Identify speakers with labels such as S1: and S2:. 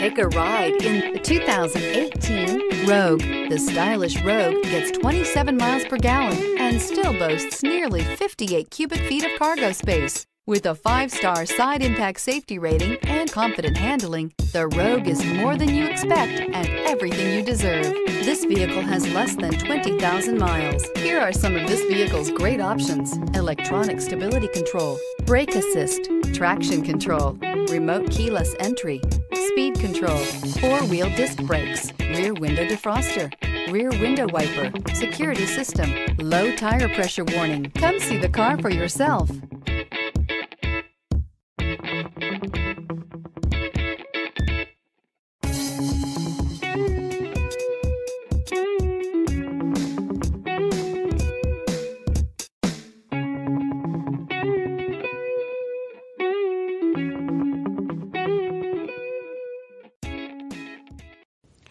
S1: a ride in the 2018 Rogue. The stylish Rogue gets 27 miles per gallon and still boasts nearly 58 cubic feet of cargo space. With a five-star side impact safety rating and confident handling, the Rogue is more than you expect and everything you deserve. This vehicle has less than 20,000 miles. Here are some of this vehicle's great options. Electronic stability control, brake assist, traction control, remote keyless entry, speed control, four-wheel disc brakes, rear window defroster, rear window wiper, security system, low tire pressure warning. Come see the car for yourself.